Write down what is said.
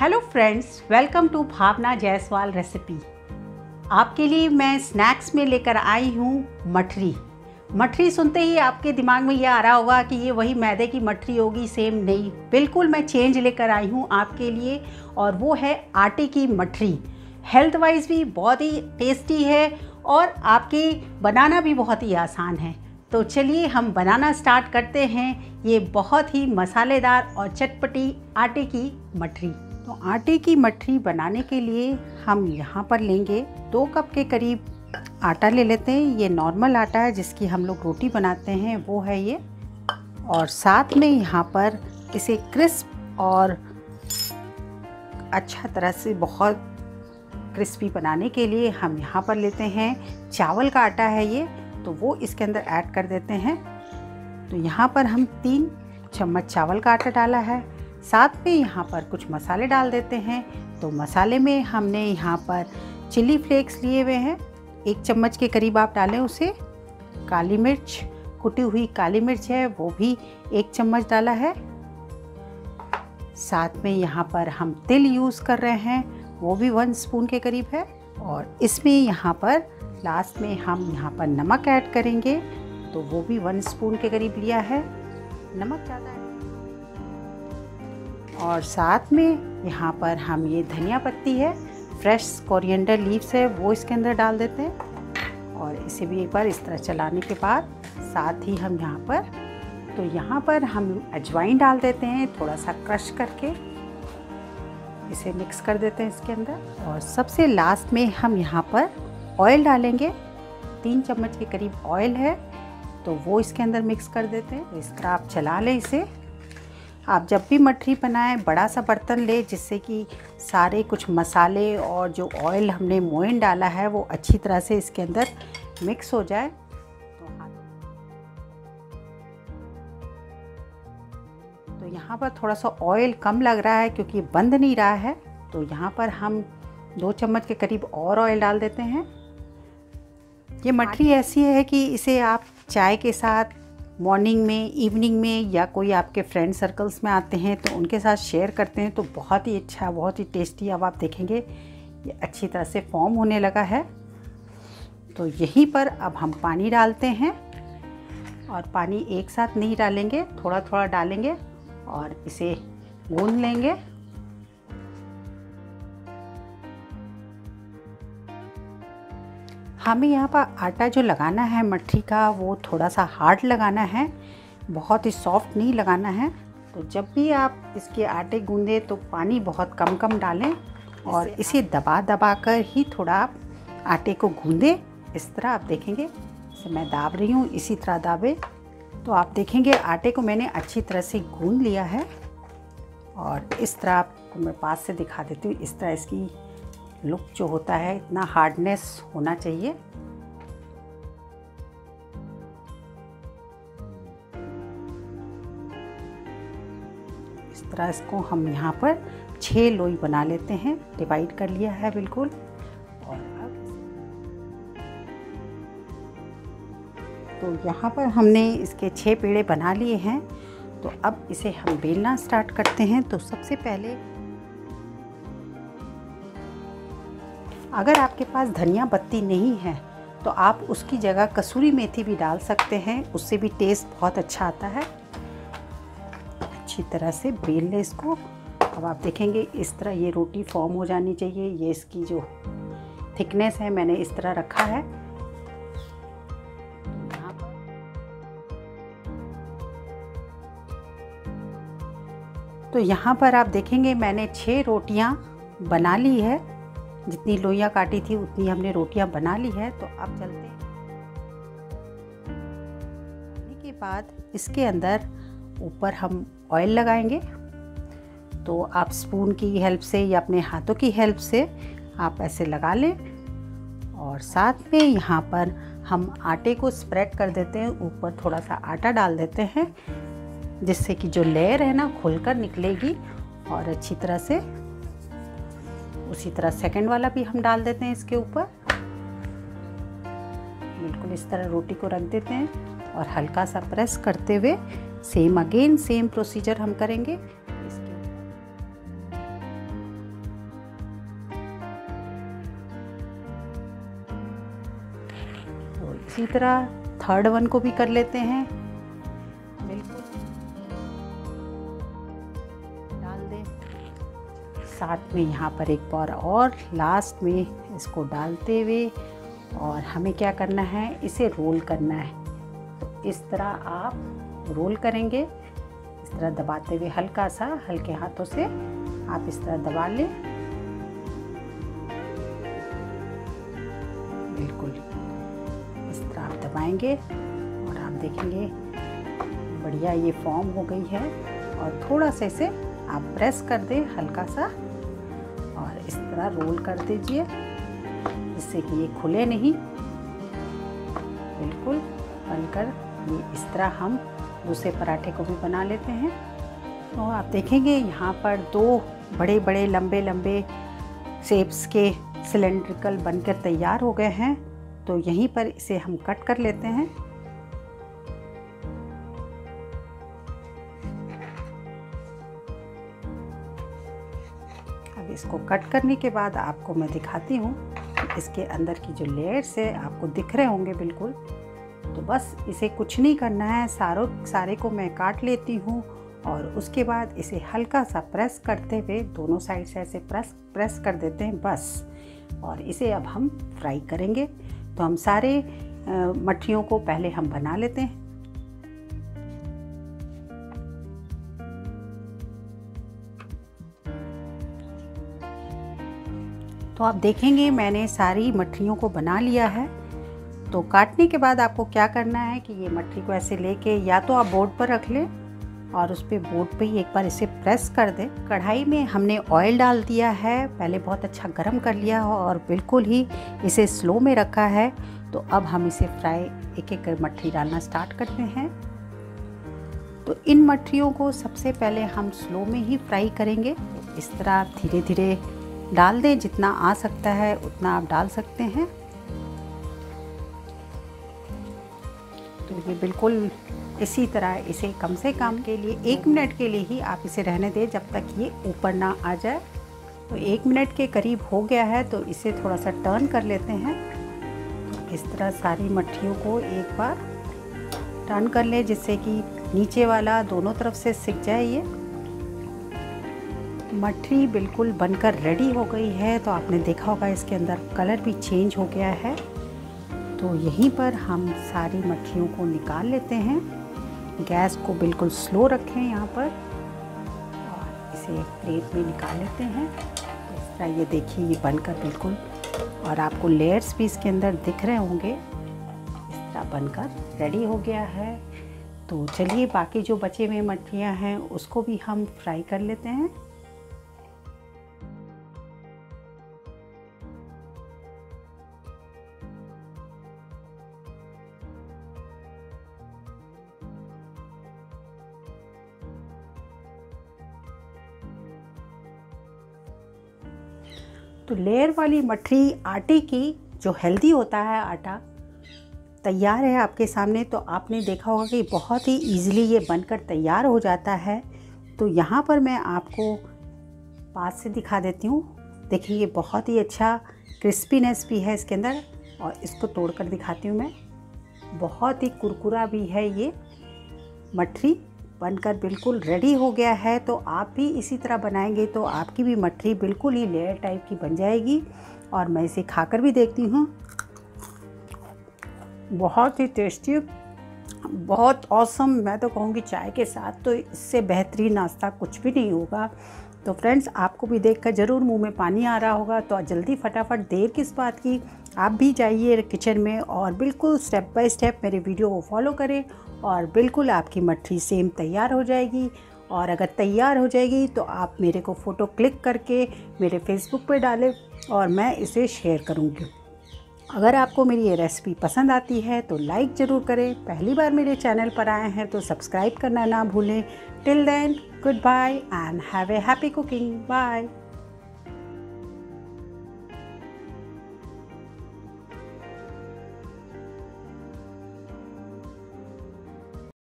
Hello friends welcome to Bhavna Jaiswal recipe आपके लिए मैं स्नैक्स में लेकर आई हूँ मठरी। मठरी सुनते ही आपके दिमाग में ये आ रहा होगा कि ये वही मैदे की मठरी होगी सेम नहीं। बिल्कुल मैं चेंज लेकर आई हूँ आपके लिए और वो है आटे की मठरी। हेल्थ वाइज भी बहुत ही टेस्टी है और आपके बनाना भी बहुत ही आसान है। तो चलिए हम बनाना स्टार्ट करते हैं। ये बहुत ही मसालेदार और चटपटी आटे की मठरी। तो आटे की मठरी बनाने के लिए हम यहाँ पर लेंगे दो कप के करीब आटा ले लेते हैं। ये नॉर्मल आटा है जिसकी हम लोग रोटी बनाते हैं, वो है ये। और साथ में यहाँ पर इसे क्रिस्प और अच्छा तरह से बहुत क्रिस्पी बनाने के लिए हम यहाँ पर लेते हैं। चावल का आटा है ये तो वो इसके अंदर ऐड कर देते हैं। तो यहाँ पर हम तीन चम्मच चावल का आटा डाला है। साथ में यहाँ पर कुछ मसाले डाल देते हैं। तो मसाले में हमने यहाँ पर चिली फ्लेक्स लिए हुए हैं। एक चम्मच के करीब आप डालें उसे। काली मिर्च, कुटी हुई काली मिर्च है, वो भी एक चम्मच डाला है। साथ में यहाँ पर हम तिल यूज़ कर रहे हैं, वो भी वन स्पून के करीब है। और इसमें यहाँ पर लास्ट में हम यहाँ पर नमक ऐड करेंगे तो वो भी वन स्पून के करीब लिया है। नमक ज़्यादा और साथ में यहाँ पर हम ये धनिया पत्ती है फ्रेश कोरिएंडर लीव्स है, वो इसके अंदर डाल देते हैं। और इसे भी एक बार इस तरह चलाने के बाद साथ ही हम यहाँ पर तो यहाँ पर हम अजवाइन डाल देते हैं थोड़ा सा क्रश करके। इसे मिक्स कर देते हैं इसके अंदर। और सबसे लास्ट में हम यहाँ पर ऑयल डालेंगे। तीन चम्मच के करीब ऑयल है तो वो इसके अंदर मिक्स कर देते हैं। इस तरह आप चला लें इसे। आप जब भी मठरी बनाएँ बड़ा सा बर्तन ले जिससे कि सारे कुछ मसाले और जो ऑयल हमने मोइन डाला है वो अच्छी तरह से इसके अंदर मिक्स हो जाए। तो यहाँ पर थोड़ा सा ऑयल कम लग रहा है क्योंकि बंद नहीं रहा है। तो यहाँ पर हम दो चम्मच के करीब और ऑयल डाल देते हैं। ये मठरी ऐसी है कि इसे आप चाय के साथ मॉर्निंग में इवनिंग में या कोई आपके फ्रेंड सर्कल्स में आते हैं तो उनके साथ शेयर करते हैं तो बहुत ही अच्छा बहुत ही टेस्टी अब आप देखेंगे। ये अच्छी तरह से फॉर्म होने लगा है। तो यहीं पर अब हम पानी डालते हैं और पानी एक साथ नहीं डालेंगे थोड़ा थोड़ा डालेंगे और इसे गूंद लेंगे। हमें यहाँ पर आटा जो लगाना है मट्ठी का वो थोड़ा सा हार्ड लगाना है बहुत ही सॉफ्ट नहीं लगाना है। तो जब भी आप इसके आटे गूंदे तो पानी बहुत कम कम डालें और इसे दबा दबा कर ही थोड़ा आप आटे को गूंदे। इस तरह आप देखेंगे इसे मैं दाब रही हूँ इसी तरह दाबे। तो आप देखेंगे आटे को मैंने अच्छी तरह से गूंद लिया है और इस तरह आपको मैं पास से दिखा देती हूँ इस तरह इसकी लुक जो होता है, इतना हार्डनेस होना चाहिए। इस तरह इसको हम यहाँ पर छः लोई बना लेते हैं। डिवाइड कर लिया है बिल्कुल। और अब तो यहाँ पर हमने इसके छः पेड़े बना लिए हैं। तो अब इसे हम बेलना स्टार्ट करते हैं। तो सबसे पहले अगर आपके पास धनिया पत्ती नहीं है तो आप उसकी जगह कसूरी मेथी भी डाल सकते हैं। उससे भी टेस्ट बहुत अच्छा आता है। अच्छी तरह से बेल लें इसको। अब आप देखेंगे, इस तरह ये रोटी फॉर्म हो जानी चाहिए। ये इसकी जो थिकनेस है, मैंने इस तरह रखा है। तो यहाँ पर आप देखेंगे, मैंने छः रोटियाँ बना ली है। जितनी लोइयाँ काटी थी, उतनी हमने रोटियाँ बना ली है तो अब चलते हैं। के बाद इसके अंदर ऊपर हम ऑयल लगाएँगे। तो आप स्पून की हेल्प से या अपने हाथों की हेल्प से आप ऐसे लगा लें। और साथ में यहाँ पर हम आटे को स्प्रेड कर देते हैं। ऊपर थोड़ा सा आटा डाल देते हैं, जिससे कि जो लेयर है ना, खुलकर निकलेगी और अच्छी तरह से उसी तरह सेकंड वाला भी हम डाल देते हैं इसके ऊपर। बिल्कुल इस तरह रोटी को रख देते हैं और हल्का सा प्रेस करते हुए सेम अगेन सेम प्रोसीजर हम करेंगे। तो इसी तरह थर्ड वन को भी कर लेते हैं। बिल्कुल। डाल दें। साथ में यहाँ पर एक बार और लास्ट में इसको डालते हुए और हमें क्या करना है? इसे रोल करना है। तो इस तरह आप रोल करेंगे। इस तरह दबाते हुए हल्का सा, हल्के हाथों से आप इस तरह दबा लें। बिल्कुल। इस तरह आप दबाएँगे और आप देखेंगे, बढ़िया ये फॉर्म हो गई है। और थोड़ा सा इसे आप प्रेस कर दें, हल्का सा। इस तरह रोल कर दीजिए, जिससे कि ये खुले नहीं। बिल्कुल, बनकर ये इस तरह हम दूसरे पराठे को भी बना लेते हैं। तो आप देखेंगे, यहाँ पर दो बड़े बड़े लंबे लंबे शेप्स के सिलेंड्रिकल बनकर तैयार हो गए हैं। तो यहीं पर इसे हम कट कर लेते हैं। इसको कट करने के बाद आपको मैं दिखाती हूँ इसके अंदर की जो लेयर्स है आपको दिख रहे होंगे बिल्कुल। तो बस इसे कुछ नहीं करना है, सारों, सारे को मैं काट लेती हूँ और उसके बाद इसे हल्का सा प्रेस करते हुए दोनों साइड से ऐसे प्रेस प्रेस कर देते हैं बस। और इसे अब हम फ्राई करेंगे। तो हम सारे मठियों को पहले हम बना लेते हैं। तो आप देखेंगे मैंने सारी मठरियों को बना लिया है। तो काटने के बाद आपको क्या करना है कि ये मट्टी को ऐसे लेके या तो आप बोर्ड पर रख लें और उस पर बोर्ड पे ही एक बार इसे प्रेस कर दें। कढ़ाई में हमने ऑयल डाल दिया है, पहले बहुत अच्छा गर्म कर लिया हो और बिल्कुल ही इसे स्लो में रखा है। तो अब हम इसे फ्राई एक एक मट्ठी डालना स्टार्ट करते हैं। तो इन मट्ठियों को सबसे पहले हम स्लो में ही फ्राई करेंगे। इस तरह आप धीरे धीरे डाल दें, जितना आ सकता है उतना आप डाल सकते हैं। तो ये बिल्कुल इसी तरह इसे कम से कम के लिए एक मिनट के लिए ही आप इसे रहने दें, जब तक ये ऊपर ना आ जाए। तो एक मिनट के करीब हो गया है तो इसे थोड़ा सा टर्न कर लेते हैं। इस तरह सारी मट्ठियों को एक बार टर्न कर ले, जिससे कि नीचे वाला दोनों तरफ़ से सिक जाए ये। मठरी बिल्कुल बनकर रेडी हो गई है तो आपने देखा होगा इसके अंदर कलर भी चेंज हो गया है। तो यहीं पर हम सारी मट्ठियों को निकाल लेते हैं। गैस को बिल्कुल स्लो रखें यहाँ पर और इसे एक प्लेट में निकाल लेते हैं। इस तरह ये देखिए, ये बनकर बिल्कुल और आपको लेयर्स भी इसके अंदर दिख रहे होंगे। इस तरह बनकर रेडी हो गया है। तो चलिए बाकी जो बचे हुए मट्ठियाँ हैं, उसको भी हम फ्राई कर लेते हैं। तो लेयर वाली मठरी आटे की जो हेल्दी होता है आटा, तैयार है आपके सामने तो आपने देखा होगा कि बहुत ही ईजिली ये बनकर तैयार हो जाता है। तो यहाँ पर मैं आपको पास से दिखा देती हूँ। देखिए, ये बहुत ही अच्छा क्रिस्पीनेस भी है इसके अंदर और इसको तोड़ कर दिखाती हूँ मैं। बहुत ही कुरकुरा भी है ये मठरी। बनकर बिल्कुल रेडी हो गया है तो आप भी इसी तरह बनाएँगे तो आपकी भी मठरी बिल्कुल ही लेयर टाइप की बन जाएगी। और मैं इसे खाकर भी देखती हूँ। बहुत ही टेस्टी, बहुत औसम मैं तो कहूँगी चाय के साथ तो इससे बेहतरीन नाश्ता कुछ भी नहीं होगा। तो फ्रेंड्स आपको भी देखकर ज़रूर मुँह में पानी आ रहा होगा तो जल्दी फटाफट देर किस बात की? आप भी जाइए किचन में और बिल्कुल स्टेप बाय स्टेप मेरे वीडियो को फॉलो करें और बिल्कुल आपकी मट्ठी सेम तैयार हो जाएगी। और अगर तैयार हो जाएगी तो आप मेरे को फ़ोटो क्लिक करके मेरे फेसबुक पे डालें और मैं इसे शेयर करूँगी। अगर आपको मेरी ये रेसिपी पसंद आती है तो लाइक ज़रूर करें। पहली बार मेरे चैनल पर आए हैं तो सब्सक्राइब करना ना भूलें। Till then, goodbye and have a happy cooking. Bye.